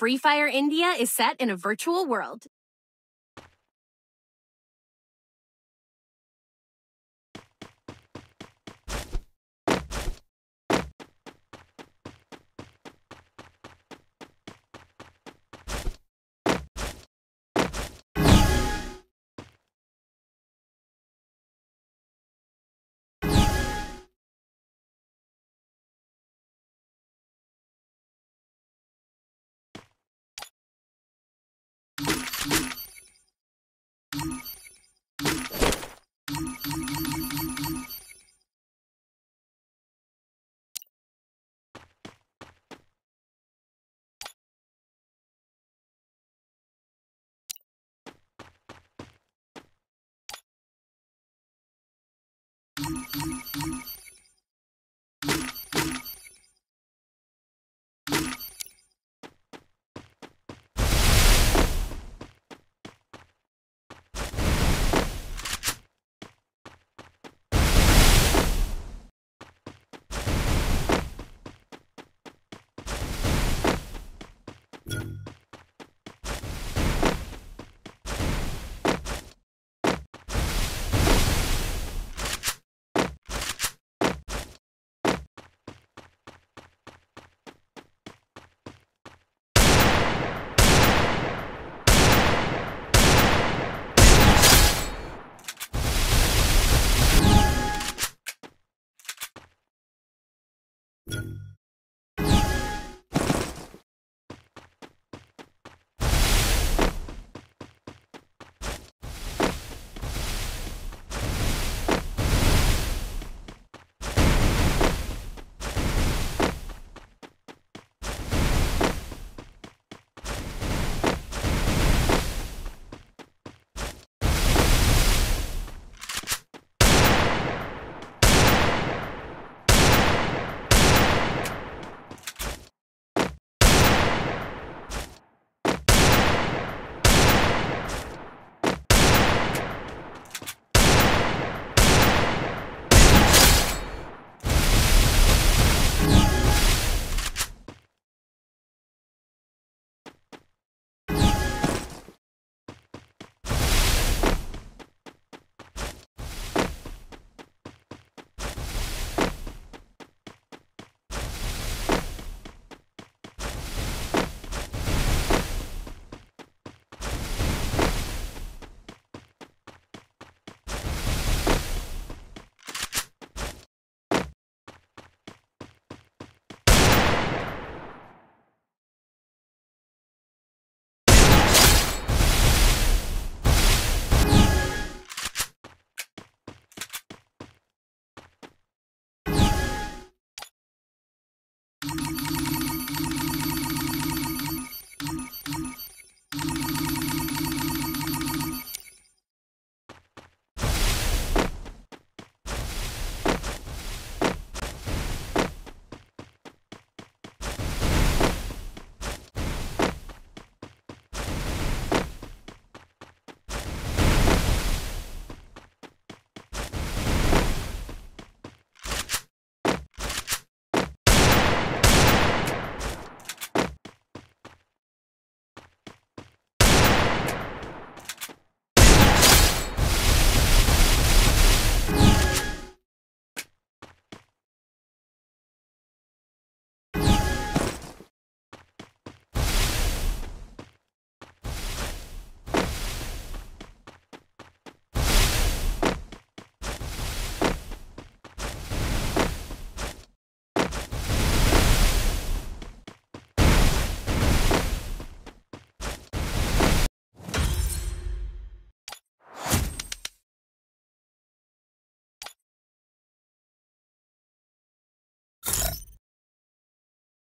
Free Fire India is set in a virtual world. You